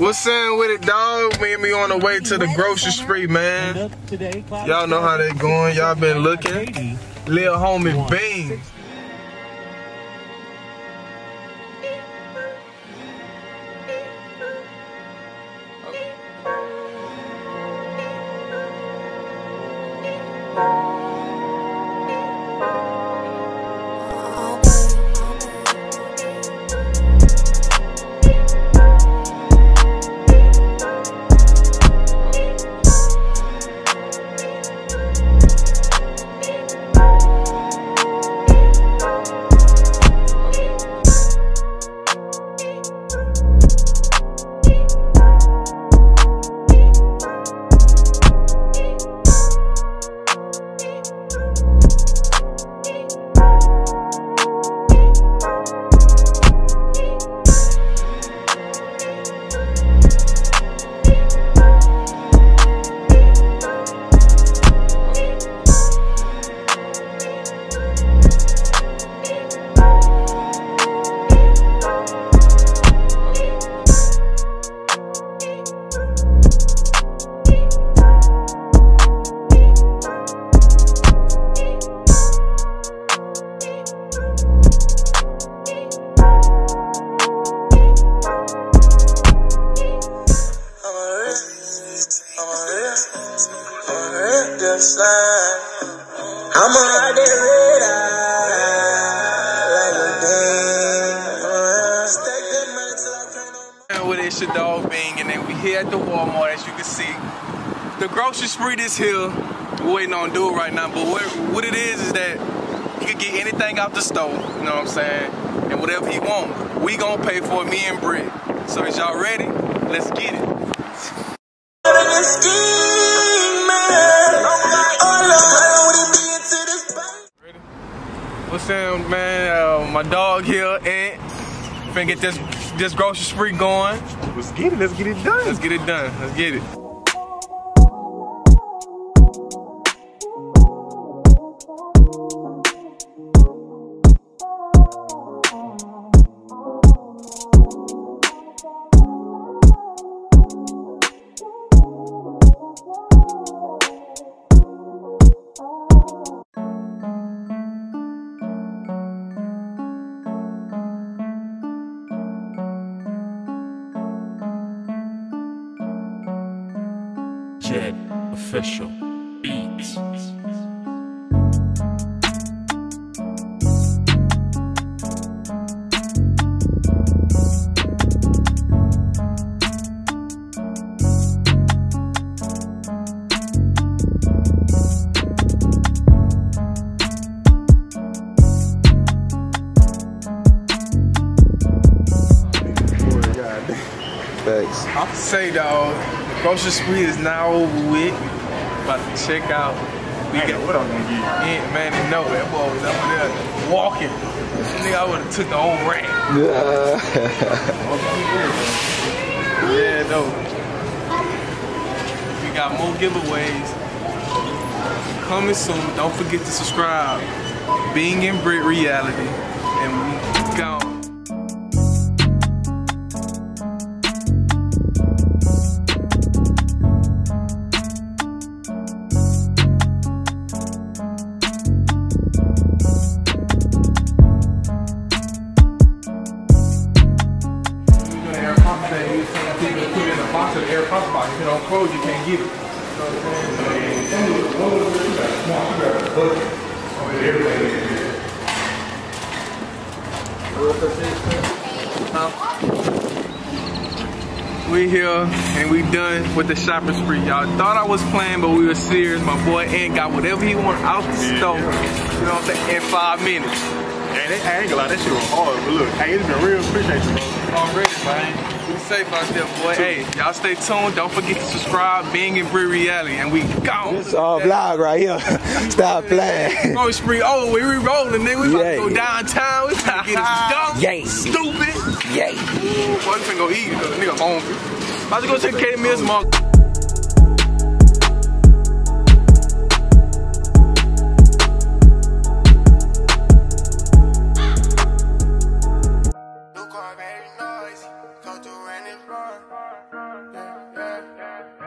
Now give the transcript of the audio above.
What's saying with it, dog? Me and me on the way to the grocery street, man. Y'all know how they going. Y'all been looking. Little homie Beans. I'm ride that red eye like a damn. Stack that money till I turn on. with it's your dog Bing, and then we here at the Walmart, as you can see. The grocery street is here. We're waiting on do it right now, but what, what it is is that he can get anything out the store, you know what I'm saying? And whatever he want, we gonna pay for it, me and Brit. So is y'all ready? Let's get it. My dog here, Ant. Finna get this this grocery spree going. Let's get it. Let's get it done. Let's get it done. Let's get it. Jet Official Beats. Thanks. I'll say, dog, the grocery street is now over with. About to check out. We got what I'm gonna get. Yeah, man, know that boy was up there walking. Nigga, I would have took the whole rack. Yeah, no. We got more giveaways coming soon. Don't forget to subscribe. Bing and Brit Reality. And a air pump box. If it don't close, you can't get it. We here and we done with the shopping spree. Y'all thought I was playing, but we were serious. My boy Ant got whatever he want out the store. You know what I'm saying? In five minutes. Hey, that, I ain't gonna lie, that shit was hard. But look, hey, it's been real. Appreciate you, bro. Already, man. Be safe out there, boy. Hey, y'all stay tuned. Don't forget to subscribe. Bing and Brit Reality, and we gone. It's all vlog right here. Stop playing. Grocery spree over. We rolling, nigga. We about Yay. to go downtown. We to get us dumb. Yay. Stupid. Yay. Boy, we finna go eat. Nigga hungry. About to go take care of Miss Mark. rain. Yeah, yeah.